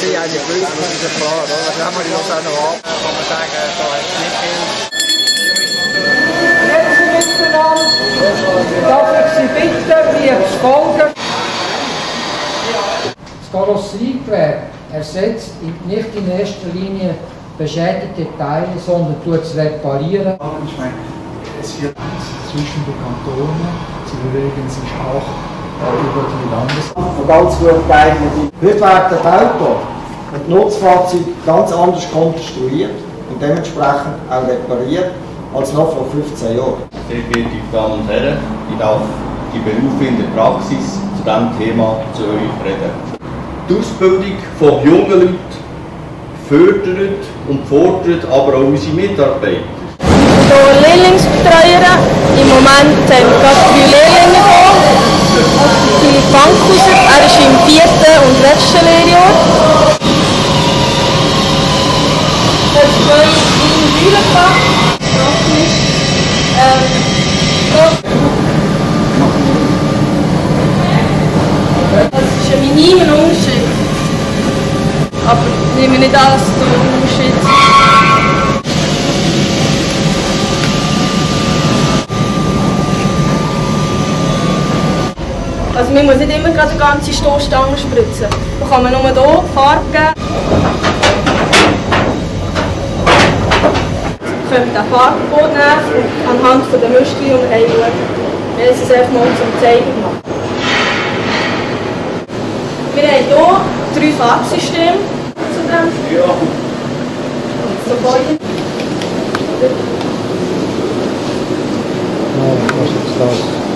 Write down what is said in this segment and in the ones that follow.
wir sind eigentlich glücklich, das ist ja klar. Oder? Also haben wir die noch noch ab, kann man sagen, da hat es nicht viel. Darf ich Sie bitten, mir zu folgen? Das Karosseriegewerbe ersetzt nicht in erster Linie beschädigte Teile, sondern tut es reparieren. Ich meine, es wird zwischen den Kantonen, bewegen sich auch über die Landes... ganz gut geeignet. Heute werden die Auto und die Nutzfahrzeuge ganz anders konstruiert und dementsprechend auch repariert als noch vor 15 Jahren. Sehr geehrte Damen und Herren, ich darf die Berufe in der Praxis zu diesem Thema zu euch reden. Die Ausbildung von jungen Leuten fördert und fordert aber auch unsere Mitarbeiter. Ich Lehrlingsbetreuerin. Im Moment Menino, não uši. é nemini. Also wir müssen nicht immer gerade den ganzen Stoßstangen spritzen. Da kann nur hier Farbe geben. Könnt den Farbcode nehmen und anhand von der Müsli und einschauen. Wir haben es einfach mal zum Zeigen gemacht. Wir haben hier drei Farbsysteme zu dem. Ja. So beide. was ist das?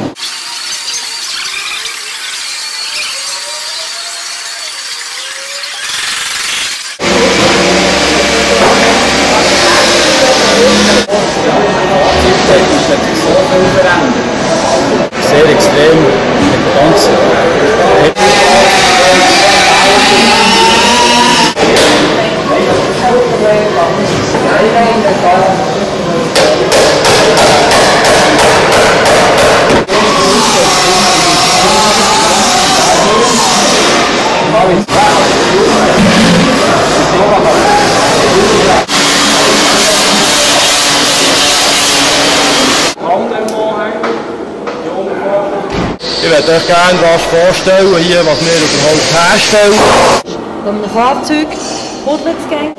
extremo. Entonces, eh. Würde euch gerne was vorstellen, hier, was wir überhaupt herstellen. Wenn man ein Fahrzeug zu gehen.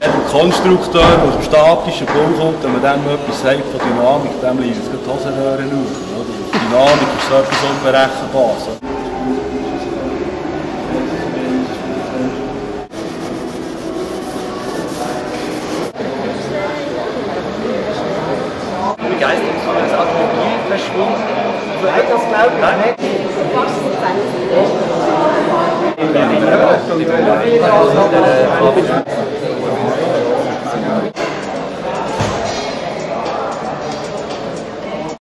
Ein Konstrukteur, der aus dem statischen Bau kommt, wenn man dem etwas sagt von Dynamik, dem liegt es die Hosenröhren auf. Oder? Dynamik ist so etwas Unberechenbares. Glaube ich nicht. Fast 20 Ja,